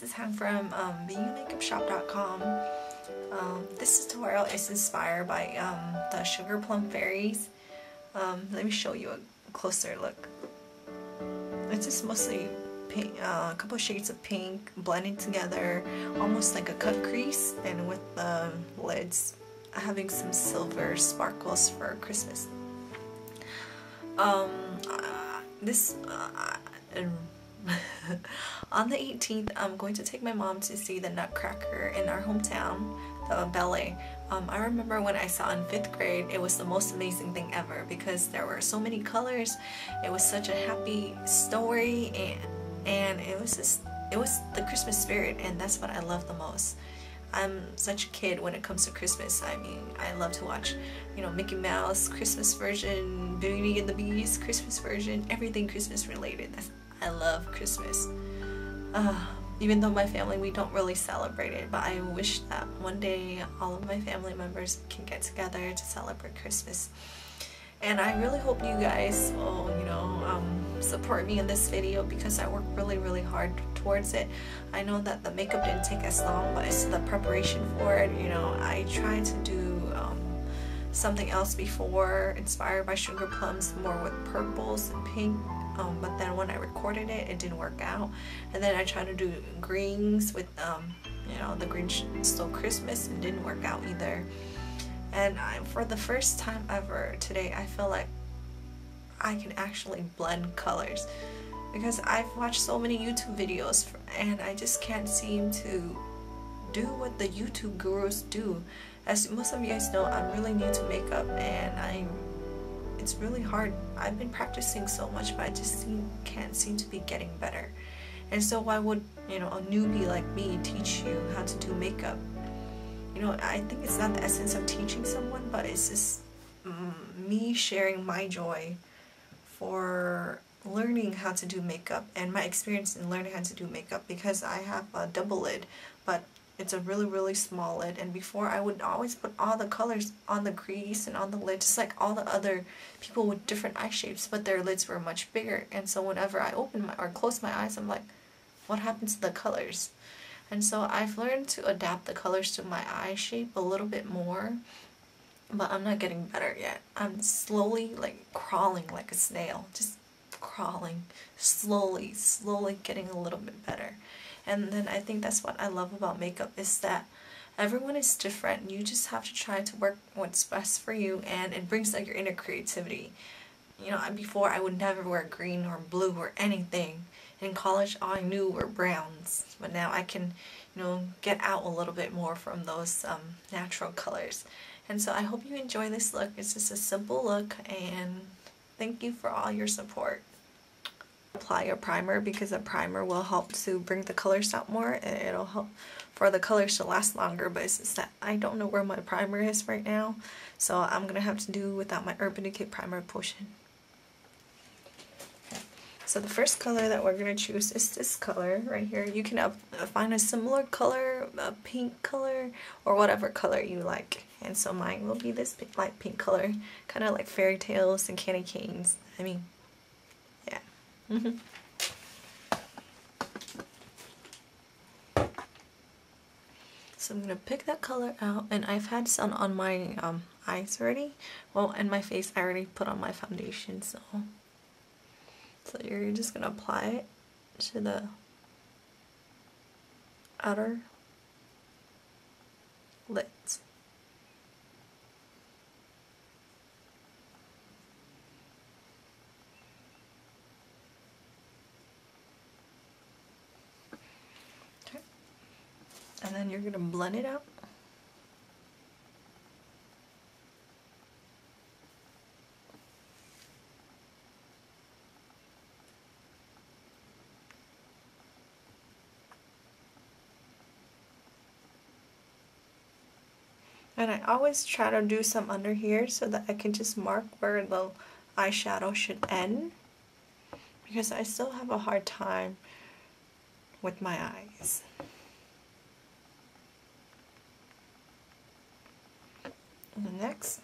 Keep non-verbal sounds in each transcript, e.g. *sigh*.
this is from um, BeYouMakeupShop.com. Um, this tutorial is inspired by um, the Sugar Plum Fairies. Um, let me show you a closer look. It's just mostly pink, uh, a couple shades of pink blending together, almost like a cut crease, and with the lids having some silver sparkles for Christmas. Um, uh, this uh, *laughs* on the 18th, I'm going to take my mom to see the Nutcracker in our hometown, the ballet. Um, I remember when I saw in 5th grade, it was the most amazing thing ever because there were so many colors, it was such a happy story, and, and it was just, it was the Christmas spirit and that's what I love the most. I'm such a kid when it comes to Christmas. I mean, I love to watch, you know, Mickey Mouse Christmas version, Beauty and the Beast Christmas version, everything Christmas related. That's, I love Christmas. Uh, even though my family, we don't really celebrate it, but I wish that one day all of my family members can get together to celebrate Christmas. And I really hope you guys will, you know, um, support me in this video because I work really, really hard towards it. I know that the makeup didn't take as long, but it's the preparation for it. You know, I tried to do um, something else before, inspired by Sugar Plums, more with purples and pink. Um, but then when I recorded it, it didn't work out. And then I tried to do greens with, um, you know, the Grinch Stole Christmas. and didn't work out either. And I, for the first time ever today, I feel like I can actually blend colors because I've watched so many YouTube videos and I just can't seem to do what the YouTube gurus do. As most of you guys know, I'm really new to makeup and I'm it's really hard. I've been practicing so much but I just seem, can't seem to be getting better. And so why would, you know, a newbie like me teach you how to do makeup you know, I think it's not the essence of teaching someone, but it's just mm, me sharing my joy for learning how to do makeup and my experience in learning how to do makeup because I have a double lid, but it's a really, really small lid. And before, I would always put all the colors on the crease and on the lid, just like all the other people with different eye shapes, but their lids were much bigger. And so whenever I open my or close my eyes, I'm like, what happened to the colors? And so I've learned to adapt the colors to my eye shape a little bit more, but I'm not getting better yet. I'm slowly like crawling like a snail, just crawling, slowly, slowly getting a little bit better. And then I think that's what I love about makeup is that everyone is different. You just have to try to work what's best for you and it brings out your inner creativity. You know, before I would never wear green or blue or anything in college all I knew were browns but now I can you know get out a little bit more from those um, natural colors and so I hope you enjoy this look it's just a simple look and thank you for all your support apply a primer because a primer will help to bring the colors out more and it'll help for the colors to last longer but it's just that I don't know where my primer is right now so I'm gonna have to do without my Urban Decay primer potion so the first color that we're to choose is this color right here. You can uh, find a similar color, a pink color, or whatever color you like. And so mine will be this light pink color, kind of like fairy tales and candy canes. I mean. *laughs* So I'm going to pick that color out and I've had sun on my um, eyes already. Well, and my face I already put on my foundation so so you're just going to apply it to the outer lids. And then you're going to blend it out. And I always try to do some under here so that I can just mark where the eyeshadow should end. Because I still have a hard time with my eyes. And next,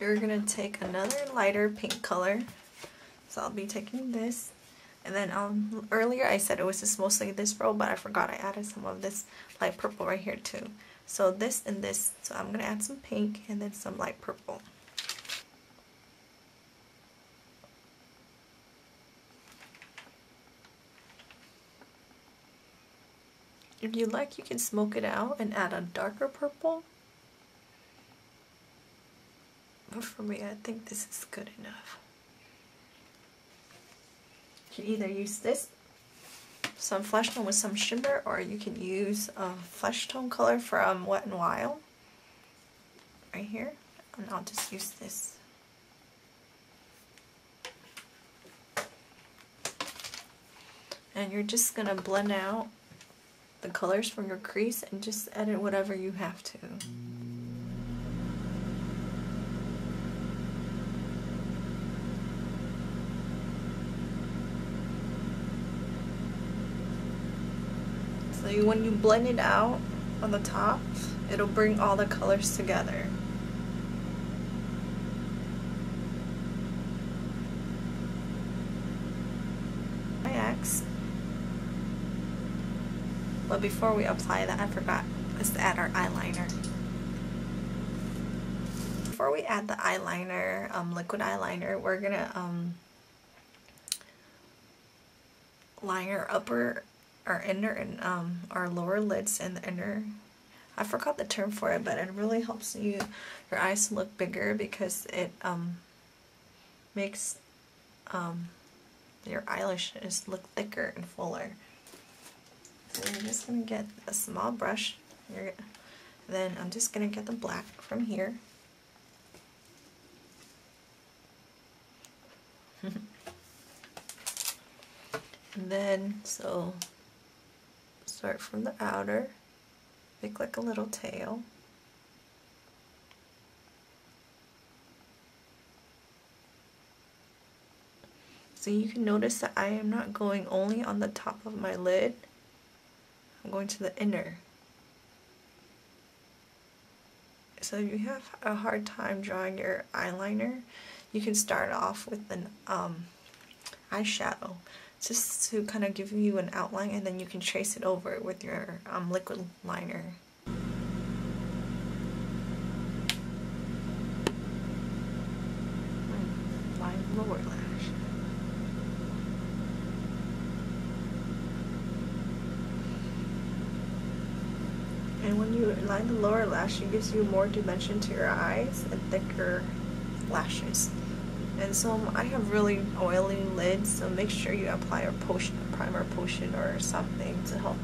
you're going to take another lighter pink color. So I'll be taking this And then um, earlier I said it was just mostly this row, but I forgot I added some of this light purple right here too. So this and this, so I'm going to add some pink and then some light purple. If you like, you can smoke it out and add a darker purple. But for me, I think this is good enough. You can either use this, some flesh tone with some shimmer, or you can use a flesh tone color from Wet n Wild. Right here. And I'll just use this. And you're just going to blend out the colors from your crease and just edit whatever you have to. So when you blend it out on the top, it'll bring all the colors together. My X. But before we apply that, I forgot, let's add our eyeliner. Before we add the eyeliner, um, liquid eyeliner, we're gonna um, line our upper our inner and um, our lower lids and the inner I forgot the term for it but it really helps you your eyes look bigger because it um, makes um, your eyelashes look thicker and fuller you're just gonna get a small brush you're, then I'm just gonna get the black from here *laughs* and then so start from the outer, make like a little tail. So you can notice that I am not going only on the top of my lid, I'm going to the inner. So if you have a hard time drawing your eyeliner, you can start off with an um, eyeshadow just to kind of give you an outline and then you can trace it over with your um, liquid liner. Line lower lash. And when you line the lower lash, it gives you more dimension to your eyes and thicker lashes. And so um, I have really oily lids, so make sure you apply a potion, a primer potion or something to help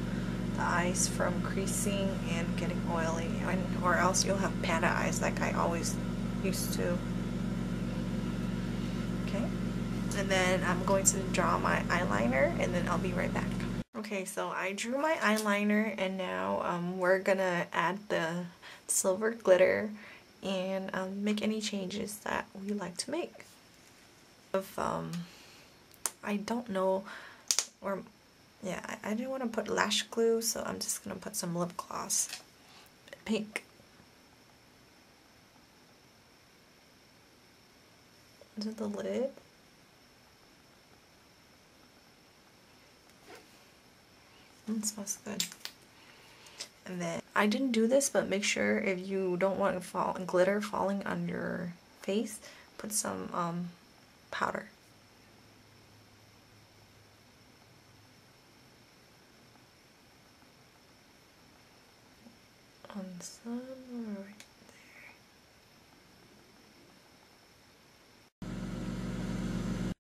the eyes from creasing and getting oily, and, or else you'll have panda eyes like I always used to. Okay, and then I'm going to draw my eyeliner and then I'll be right back. Okay, so I drew my eyeliner and now um, we're gonna add the silver glitter and um, make any changes that we like to make. Of um I don't know or yeah I, I didn't want to put lash glue so I'm just gonna put some lip gloss. Pink. To the lid smells good and then I didn't do this but make sure if you don't want fall glitter falling on your face put some um, powder. On some right